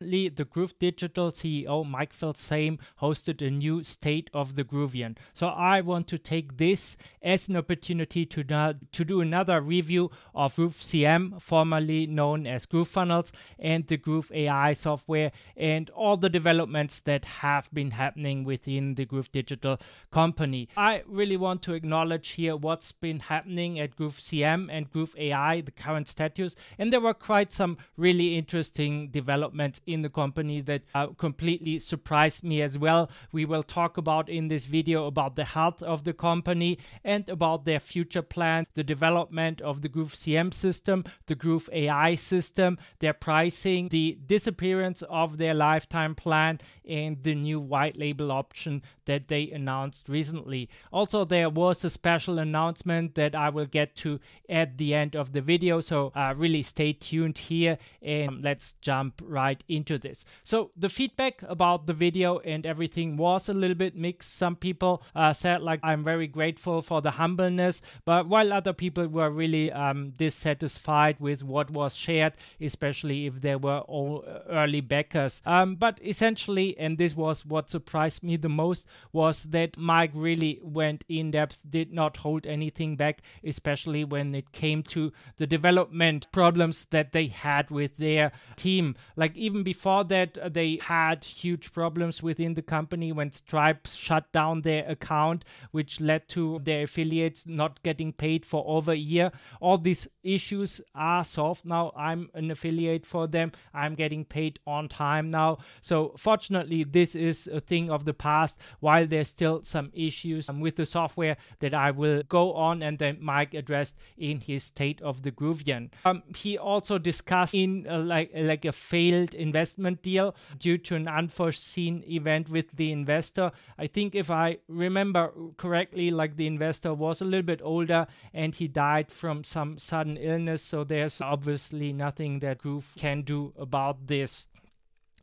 the Groove Digital CEO Mike Filsaime hosted a new State of the Groovian. So I want to take this as an opportunity to, to do another review of Groove CM, formerly known as GrooveFunnels, and the Groove AI software, and all the developments that have been happening within the Groove Digital company. I really want to acknowledge here what's been happening at Groove CM and Groove AI, the current status, and there were quite some really interesting developments in the company that uh, completely surprised me as well. We will talk about in this video about the health of the company and about their future plan, the development of the Groove CM system, the Groove AI system, their pricing, the disappearance of their lifetime plan, and the new white label option that they announced recently. Also, there was a special announcement that I will get to at the end of the video, so uh, really stay tuned here and let's jump right into this. So, the feedback about the video and everything was a little bit mixed. Some people uh, said, like, I'm very grateful for the humbleness, but while other people were really um, dissatisfied with what was shared, especially if there were all early backers. Um, but essentially, and this was what surprised me the most, was that Mike really went in depth, did not hold anything back, especially when it came to the development problems that they had with their team. Like even before that, uh, they had huge problems within the company when Stripe shut down their account, which led to their affiliates not getting paid for over a year. All these issues are solved now. I'm an affiliate for them. I'm getting paid on time now. So fortunately, this is a thing of the past while there's still some issues um, with the software that I will go on and then Mike addressed in his State of the Groovian. Um, he also discussed in uh, like like a failed investment deal due to an unforeseen event with the investor. I think if I remember correctly, like the investor was a little bit older and he died from some sudden illness. So there's obviously nothing that Groove can do about this.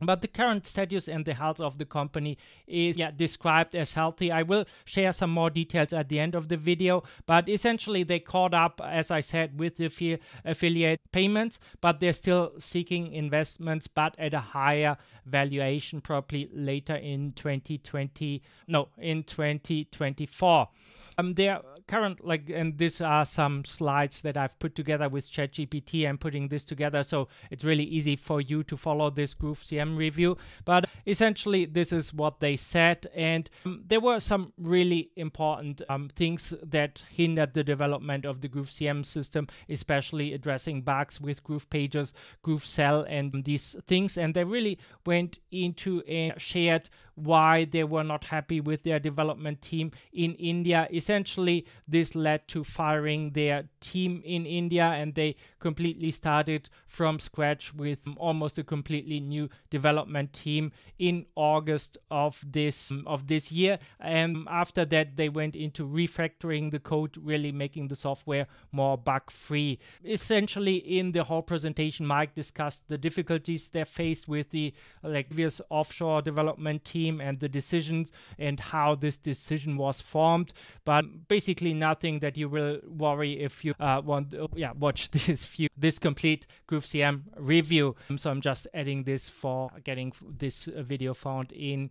But the current status and the health of the company is yeah, described as healthy. I will share some more details at the end of the video, but essentially they caught up, as I said, with the affiliate payments, but they're still seeking investments, but at a higher valuation, probably later in 2020, no, in 2024. Um, their current like, and these are some slides that I've put together with ChatGPT. I'm putting this together, so it's really easy for you to follow this Groove CM review. But essentially, this is what they said, and um, there were some really important um, things that hindered the development of the Groove CM system, especially addressing bugs with Groove Pages, Groove Sell, and these things. And they really went into and shared why they were not happy with their development team in India. Essentially, this led to firing their team in India and they completely started from scratch with um, almost a completely new development team in August of this um, of this year. And after that, they went into refactoring the code, really making the software more bug free. Essentially, in the whole presentation, Mike discussed the difficulties they faced with the previous offshore development team and the decisions and how this decision was formed. But basically, nothing that you will worry if you uh, want, uh, yeah, watch this few this complete Groove CM review. Um, so I'm just adding this for getting this video found in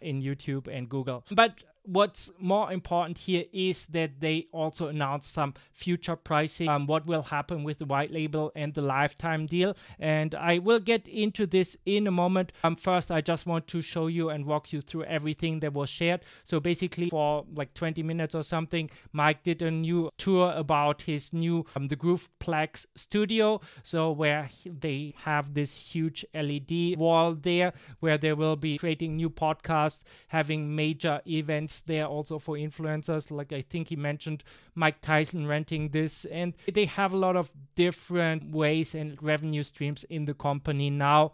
in YouTube and Google. But what's more important here is that they also announced some future pricing um, what will happen with the white label and the lifetime deal. And i will get into this in a moment. Um, first i just want to show you and walk you through everything that was shared. So basically for like 20 minutes or something mike did a new tour about his new um, the grooveplex studio. So where they have this huge led wall there where they will be creating new podcasts having major events there also for influencers. Like I think he mentioned Mike Tyson renting this, and they have a lot of different ways and revenue streams in the company now.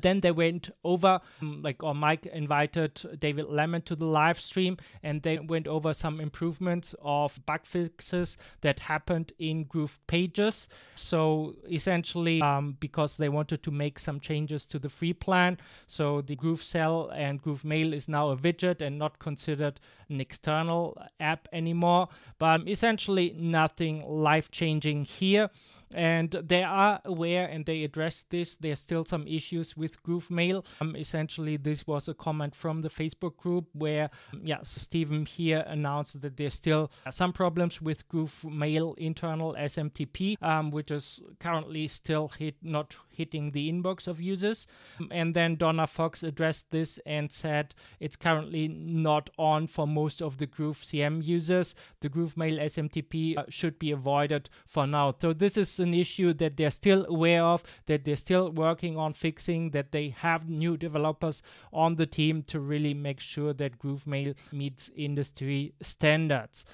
Then they went over, um, like, or Mike invited David Lemon to the live stream, and they went over some improvements of bug fixes that happened in Groove Pages. So essentially, um, because they wanted to make some changes to the free plan, so the Groove Sell and Groove Mail is now a widget and not considered an external app anymore. But essentially, nothing life changing here. And they are aware and they addressed this. There's still some issues with Groove Mail. Um, essentially, this was a comment from the Facebook group where, um, yeah, Stephen here announced that there's still some problems with Groove Mail internal SMTP, um, which is currently still hit not hitting the inbox of users. Um, and then Donna Fox addressed this and said it's currently not on for most of the Groove CM users. The Groove Mail SMTP uh, should be avoided for now. So this is an issue that they're still aware of, that they're still working on fixing, that they have new developers on the team to really make sure that Groove Mail meets industry standards.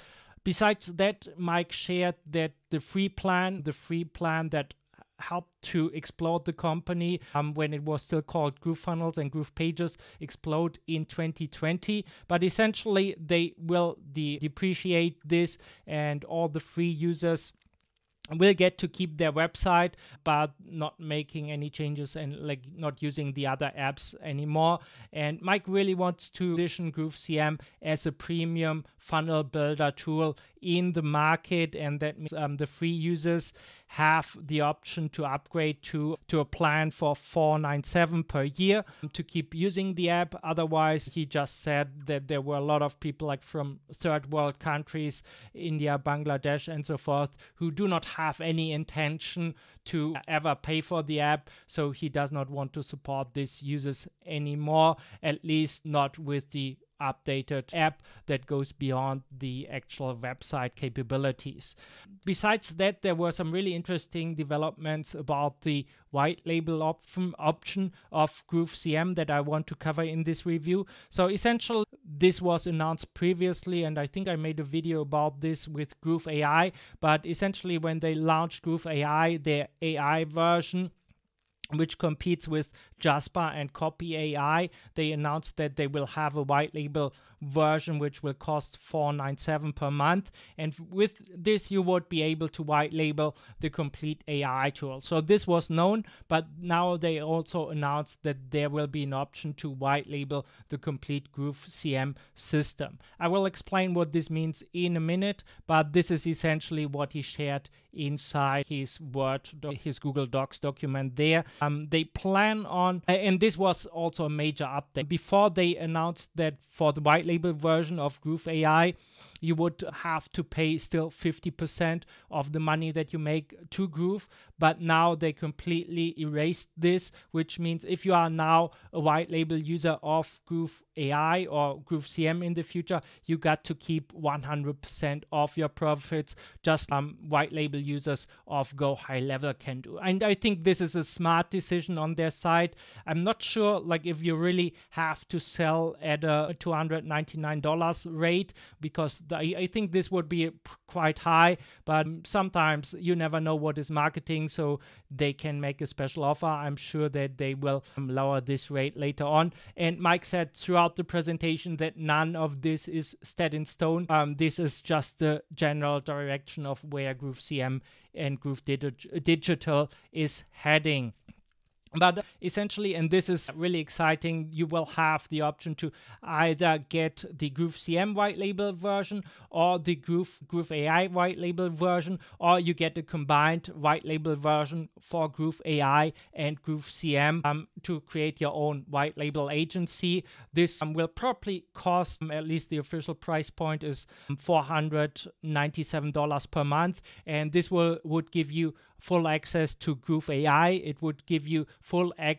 Besides that, Mike shared that the free plan, the free plan that helped to explode the company um, when it was still called GrooveFunnels and Groove Pages explode in 2020. But essentially, they will de- depreciate this, and all the free users will get to keep their website but not making any changes and like not using the other apps anymore. And mike really wants to position groove cm as a premium funnel builder tool in the market and that means um, the free users have the option to upgrade to to a plan for 497 per year to keep using the app. Otherwise he just said that there were a lot of people like from third world countries india bangladesh and so forth who do not have any intention to ever pay for the app. So he does not want to support these users anymore at least not with the updated app that goes beyond the actual website capabilities. Besides that, there were some really interesting developments about the white label option, option of Groove CM that I want to cover in this review. So essentially, this was announced previously, and I think I made a video about this with Groove AI. But essentially, when they launched Groove AI, their AI version, which competes with Jasper and Copy AI. They announced that they will have a white label version which will cost 497 per month and with this you would be able to white label the complete AI tool. So this was known but now they also announced that there will be an option to white label the complete Groove CM system. I will explain what this means in a minute but this is essentially what he shared inside his Word, his Google Docs document there. Um, they plan on, and this was also a major update. Before they announced that for the white label version of Groove AI, you would have to pay still 50% of the money that you make to Groove. But now they completely erased this, which means if you are now a white label user of Groove AI or Groove CM in the future, you got to keep 100% of your profits, just um, white label users of Go High Level can do. And I think this is a smart decision on their side. I'm not sure, like, if you really have to sell at a $299 rate because I, think this would be quite high, but sometimes you never know what is marketing, so they can make a special offer. I'm sure that they will lower this rate later on. And Mike said throughout the presentation that none of this is set in stone. Um, this is just the general direction of where Groove CM and Groove Digital is heading. But essentially, and this is really exciting, you will have the option to either get the Groove CM white label version or the Groove, Groove AI white label version, or you get the combined white label version for Groove AI and Groove CM um, to create your own white label agency. This um, will probably cost, um, at least the official price point is $497 per month, and this will would give you full access to Groove AI. It would give you full access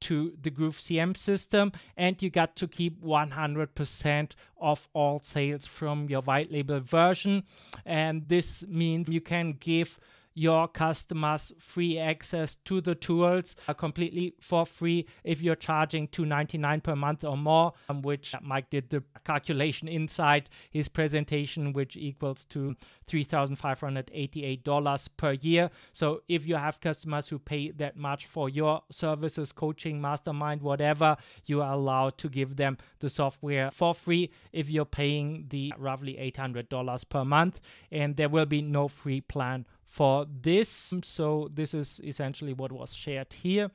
to the Groove CM system, and you got to keep 100% of all sales from your white label version. And this means you can give your customers free access to the tools uh, completely for free if you're charging 299 per month or more um, which mike did the calculation inside his presentation which equals to $3588 per year. So if you have customers who pay that much for your services coaching mastermind whatever you are allowed to give them the software for free if you're paying the roughly $800 per month. And there will be no free plan for this. So this is essentially what was shared here.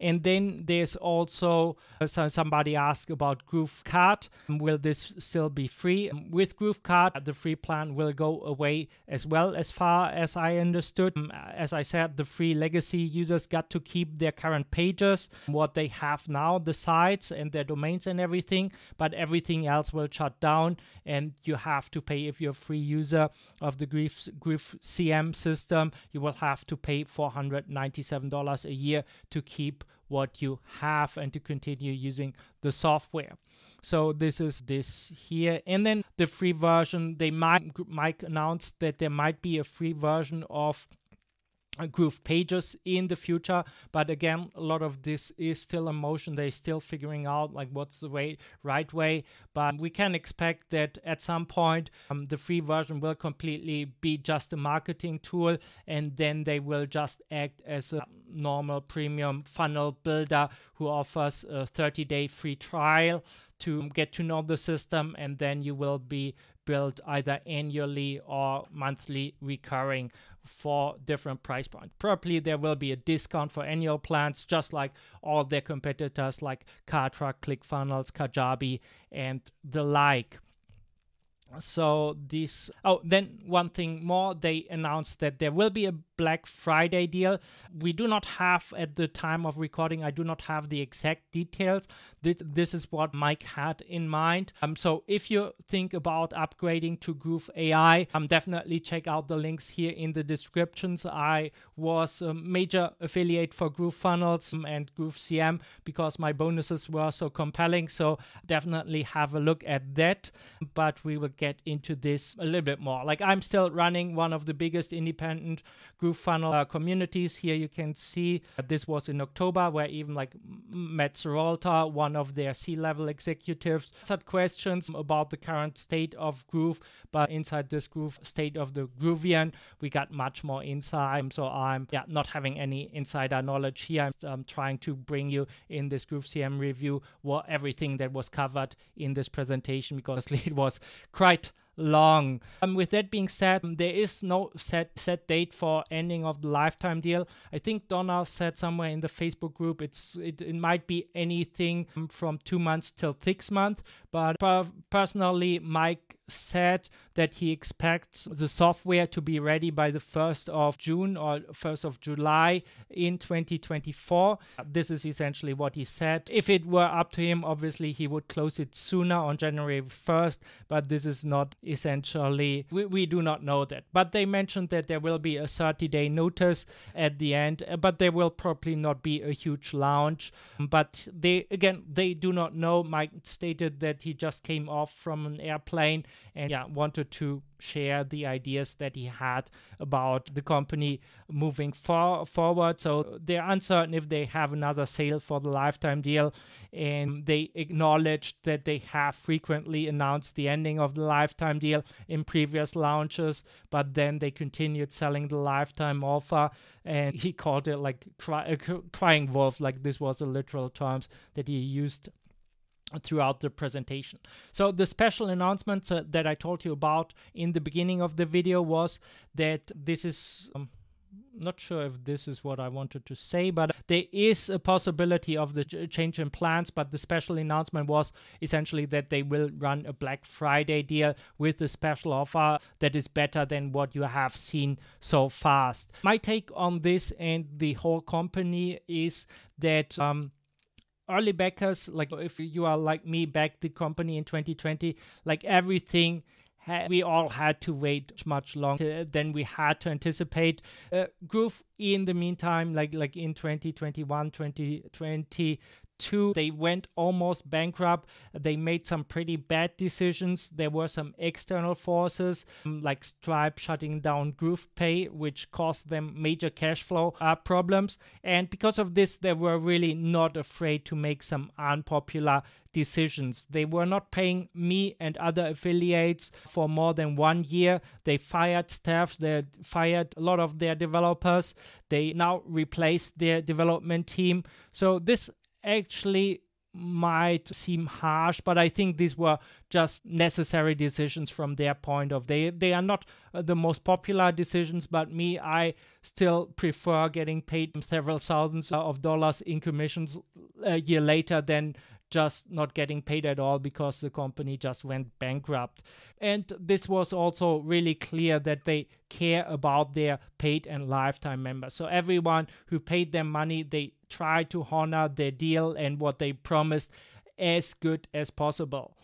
And then there's also uh, somebody asked about Groove Card. Will this still be free? With Groove Card, the free plan will go away as well, as far as I understood. Um, as I said, the free legacy users got to keep their current pages, what they have now, the sites and their domains and everything, but everything else will shut down and you have to pay if you're a free user of the Groove, CM system. You will have to pay $497 a year to keep what you have and to continue using the software. So this is this here. And then the free version, they might, might announce that there might be a free version of groove pages in the future. But again a lot of this is still in motion. They're still figuring out like what's the way right way. But we can expect that at some point um, the free version will completely be just a marketing tool and then they will just act as a normal premium funnel builder who offers a 30 day free trial to get to know the system and then you will be billed either annually or monthly recurring for different price points. Probably there will be a discount for annual plans, just like all their competitors like Kartra, ClickFunnels, Kajabi, and the like so this oh then one thing more they announced that there will be a black friday deal. We do not have at the time of recording i do not have the exact details. This this is what mike had in mind. Um so if you think about upgrading to groove ai um definitely check out the links here in the descriptions. I was a major affiliate for groove funnels and groove cm because my bonuses were so compelling. So definitely have a look at that. But we will get into this a little bit more. Like I'm still running one of the biggest independent Groove Funnel uh, communities. Here you can see this was in October, where even like Matt Seralta, one of their C-level executives, had questions about the current state of Groove. But inside this Groove state of the Groovian, we got much more insight. So I'm yeah not having any insider knowledge here. I'm trying to bring you in this Groove CM review what everything that was covered in this presentation because it was long. Um, with that being said, there is no set set date for ending of the lifetime deal. I think Donna said somewhere in the Facebook group it's it, it might be anything from two months till six months. But per- personally, Mike said that he expects the software to be ready by the 1st of June or 1st of July in 2024. This is essentially what he said. If it were up to him, obviously he would close it sooner on January 1st, but this is not essentially, we, we do not know that. But they mentioned that there will be a 30 day notice at the end, but there will probably not be a huge launch. But they, again, they do not know. Mike stated that he just came off from an airplane and yeah, wanted to share the ideas that he had about the company moving for, forward. So they're uncertain if they have another sale for the lifetime deal, and they acknowledged that they have frequently announced the ending of the lifetime deal in previous launches, but then they continued selling the lifetime offer, and he called it like cry, crying wolf, like this was the literal terms that he used throughout the presentation. So the special announcement uh, that I told you about in the beginning of the video was that this is um, not sure if this is what I wanted to say, but there is a possibility of the change in plans. But the special announcement was essentially that they will run a Black Friday deal with a special offer that is better than what you have seen so fast. My take on this and the whole company is that um, early backers, like if you are like me, back the company in 2020, like everything we all had to wait much longer than we had to anticipate. Uh, in the meantime, like like in 2021, 2020, two they went almost bankrupt they made some pretty bad decisions there were some external forces um, like stripe shutting down GroovePay which caused them major cash flow uh, problems and because of this they were really not afraid to make some unpopular decisions. They were not paying me and other affiliates for more than one year. They fired staff, they fired a lot of their developers. They now replaced their development team. So this actually might seem harsh, but I think these were just necessary decisions from their point of they they are not uh, the most popular decisions, but me I still prefer getting paid several thousands of dollars in commissions a year later than just not getting paid at all because the company just went bankrupt. And this was also really clear that they care about their paid and lifetime members. So everyone who paid them money, they try to honor their deal and what they promised as good as possible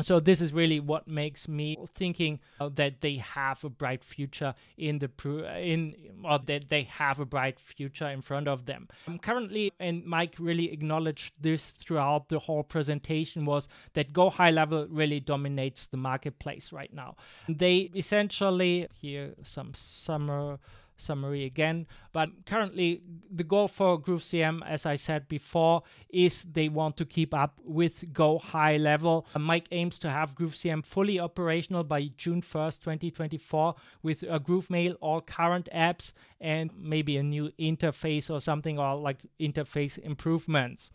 so this is really what makes me thinking uh, that they have a bright future in the in or that they have a bright future in front of them. Um, currently, and Mike really acknowledged this throughout the whole presentation, was that Go High Level really dominates the marketplace right now. They essentially here some summer summary again. But currently, the goal for GrooveCM, as I said before, is they want to keep up with Go high level. Uh, Mike aims to have GrooveCM fully operational by June 1st, 2024, with a GrooveMail, all current apps, and maybe a new interface or something, or like interface improvements.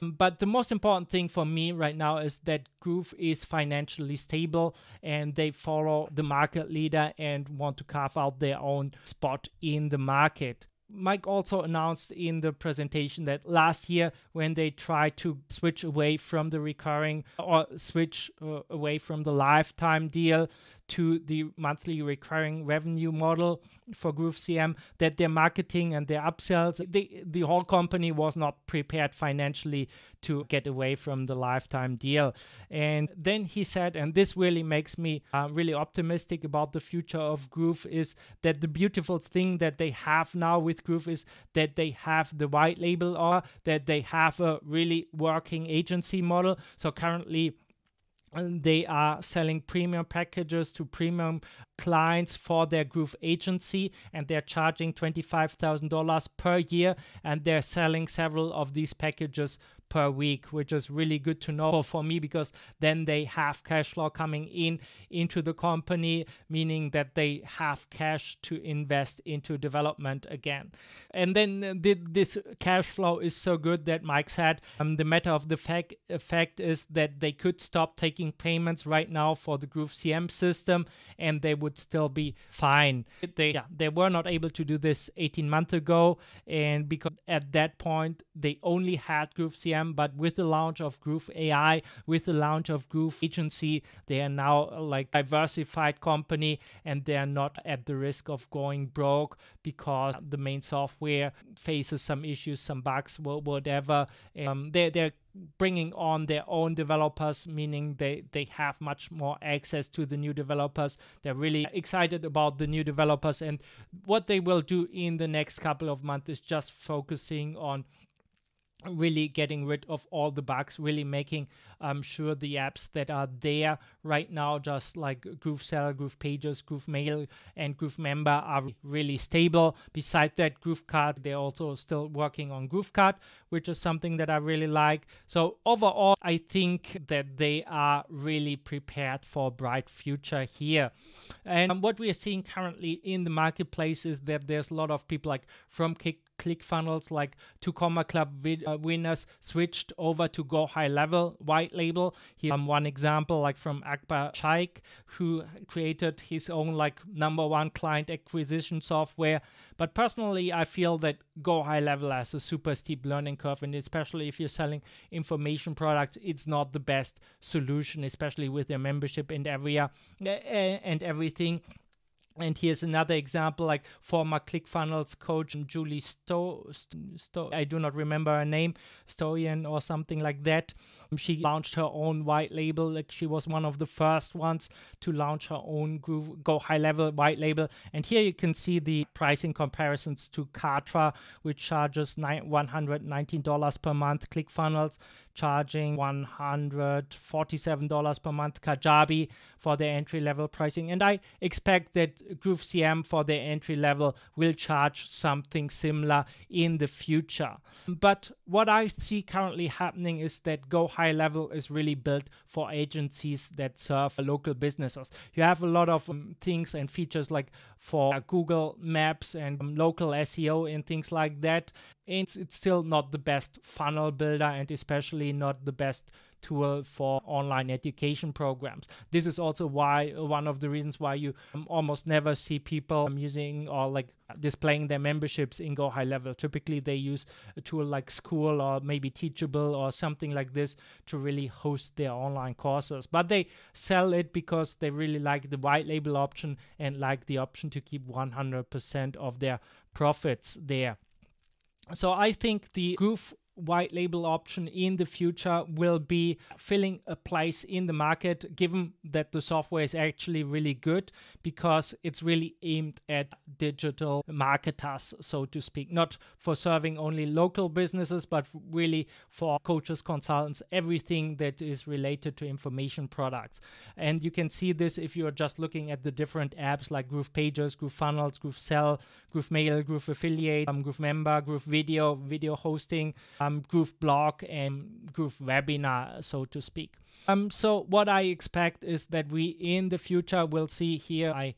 But the most important thing for me right now is that Groove is financially stable and they follow the market leader and want to carve out their own spot in the market. Mike also announced in the presentation that last year, when they tried to switch away from the recurring or switch uh, away from the lifetime deal to the monthly recurring revenue model for GrooveCM, that their marketing and their upsells, the, the whole company was not prepared financially to get away from the lifetime deal. And then he said, and this really makes me uh, really optimistic about the future of Groove, is that the beautiful thing that they have now with Groove is that they have the white label or that they have a really working agency model. So currently, they are selling premium packages to premium clients for their Groove agency and they're charging $25,000 per year and they're selling several of these packages per week, which is really good to know for me because then they have cash flow coming in into the company, meaning that they have cash to invest into development again. And then uh, this cash flow is so good that Mike said um, the matter of the fact, effect is that they could stop taking payments right now for the Groove CM system and they would still be fine. They, yeah, they were not able to do this 18 months ago, and because at that point they only had Groove CM but with the launch of Groove AI, with the launch of Groove Agency, they are now like diversified company and they are not at the risk of going broke because the main software faces some issues, some bugs, whatever. Um, they they're bringing on their own developers meaning they they have much more access to the new developers they're really excited about the new developers and what they will do in the next couple of months is just focusing on really getting rid of all the bugs, really making um, sure the apps that are there right now, just like Groove Seller, Groove Pages, Groove Mail, and Groove Member, are really stable. Besides that, Groove Card, they're also still working on Groove Card, which is something that I really like. So overall, I think that they are really prepared for a bright future here. And what we are seeing currently in the marketplace is that there's a lot of people like from Kick ClickFunnels like two comma club uh, winners switched over to go high level white label. Here um, one example like from akbar sheikh who created his own like number one client acquisition software. But personally i feel that go high level has a super steep learning curve and especially if you're selling information products it's not the best solution especially with their membership and area and everything and here's another example, like former ClickFunnels coach Julie Sto, Sto, I do not remember her name, Stoian or something like that. She launched her own white label. Like she was one of the first ones to launch her own Groove, Go High Level white label. And here you can see the pricing comparisons to Kartra, which charges $119 per month. ClickFunnels charging $147 per month Kajabi for their entry level pricing. And I expect that Groove CM for their entry level will charge something similar in the future. But what I see currently happening is that Go High Level is really built for agencies that serve local businesses. You have a lot of um, things and features like for uh, Google Maps and um, local SEO and things like that. And it's, it's still not the best funnel builder and especially not the best tool for online education programs. This is also why one of the reasons why you um, almost never see people um, using or like displaying their memberships in Go High Level. Typically, they use a tool like Skool or maybe Teachable or something like this to really host their online courses. But they sell it because they really like the white label option and like the option to keep 100% of their profits there. So I think the Groove white label option in the future will be filling a place in the market given that the software is actually really good because it's really aimed at digital marketers so to speak. Not for serving only local businesses but really for coaches consultants everything that is related to information products. And you can see this if you're just looking at the different apps like groove pages groove funnels groove sell groove mail groove affiliate um, groove member groove video video hosting. um, um, Groove Blog and Groove Webinar, so to speak. Um, so what I expect is that we in the future will see here, I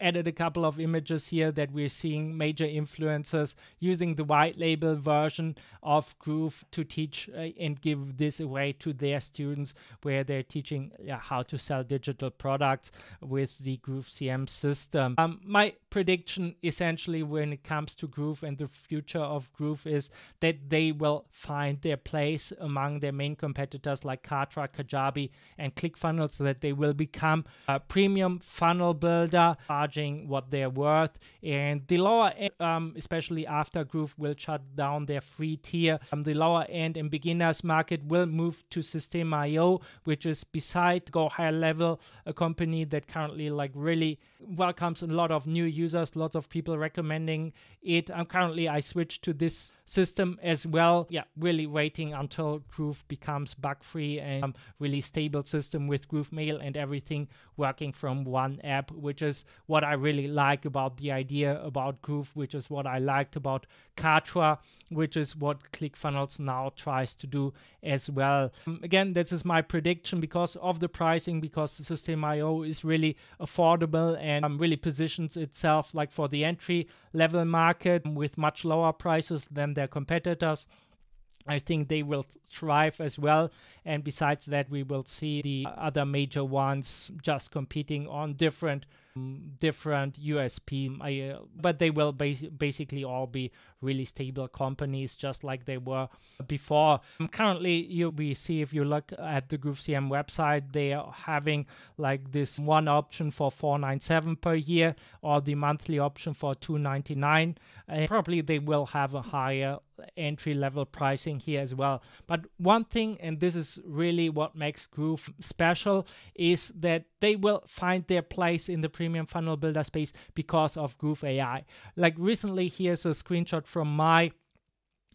added a couple of images here that we're seeing major influencers using the white label version of Groove to teach uh, and give this away to their students where they're teaching how to sell digital products with the Groove CM system. Um, my prediction essentially when it comes to Groove and the future of Groove is that they will find their place among their main competitors like Kartra, Kajabi, and ClickFunnels so that they will become a premium funnel builder charging what they're worth. And the lower end, um, especially after Groove will shut down their free tier, um, the lower end and beginners market will move to Systeme.io, which is beside Go Higher Level, a company that currently like really welcomes a lot of new users, lots of people recommending it. I'm currently I switched to this system as well. Yeah, really waiting until Groove becomes bug free and um, really stable system with Groove Mail and everything working from one app, which is what I really like about the idea about Groove, which is what I liked about Kartra, which is what ClickFunnels now tries to do as well. Um, again, this is my prediction because of the pricing, because the Systeme.io is really affordable and um, really positions itself like for the entry level market with much lower prices than their competitors. I think they will thrive as well. And besides that, we will see the other major ones just competing on different different USP, uh, but they will bas- basically all be really stable companies, just like they were before. Um, currently, you we see if you look at the GrooveCM website, they are having like this one option for 497 per year, or the monthly option for 299. And probably they will have a higher entry level pricing here as well. But one thing, and this is really what makes Groove special, is that they will find their place in the premium funnel builder space because of Groove AI. Like recently, here's a screenshot from my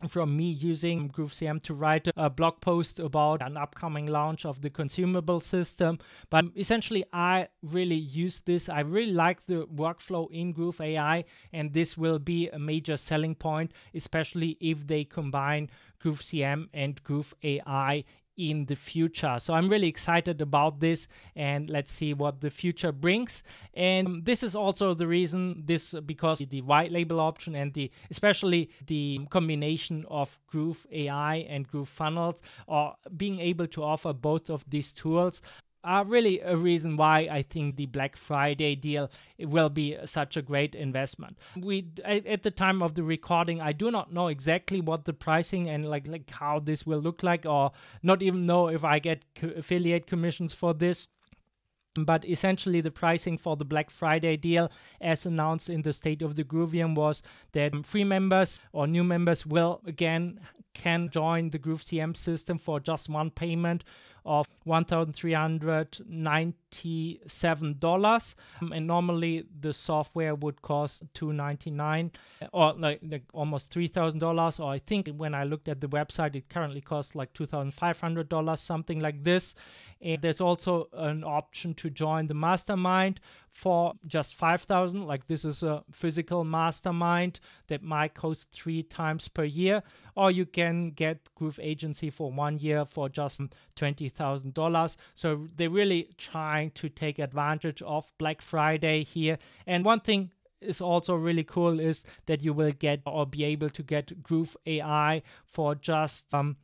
from me using GrooveCM to write a blog post about an upcoming launch of the consumable system. But essentially, I really use this. I really like the workflow in Groove AI, and this will be a major selling point, especially if they combine GrooveCM and Groove AI in the future. So I'm really excited about this and let's see what the future brings. And this is also the reason this because the white label option and the especially the combination of Groove AI and Groove funnels or being able to offer both of these tools are really a reason why I think the Black Friday deal will be such a great investment. We at the time of the recording, I do not know exactly what the pricing and like like how this will look like, or not even know if I get co- affiliate commissions for this. But essentially, the pricing for the Black Friday deal, as announced in the State of the groovian was that free members or new members will again can join the Groove CM system for just one payment of $1,397. Um, and normally the software would cost $299 or like, like almost $3,000. Or I think when I looked at the website, it currently costs like $2,500, something like this. And there's also an option to join the mastermind for just 5000 like this is a physical mastermind that might cost three times per year. Or you can get groove agency for one year for just $20000 so they're really trying to take advantage of black friday here. And one thing is also really cool is that you will get or be able to get groove ai for just um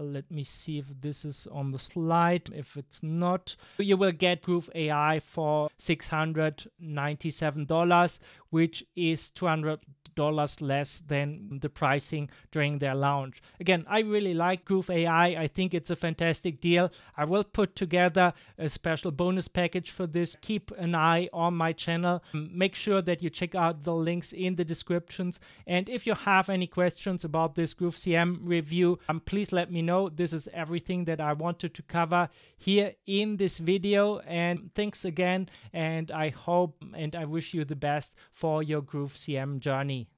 let me see if this is on the slide. If it's not, you will get Groove AI for $697, which is 200 dollars less than the pricing during their launch. Again, I really like Groove AI. I think it's a fantastic deal. I will put together a special bonus package for this. Keep an eye on my channel. Make sure that you check out the links in the descriptions. And if you have any questions about this Groove CM review, um, please let me know. This is everything that I wanted to cover here in this video. And thanks again. And I hope and I wish you the best for your Groove CM journey.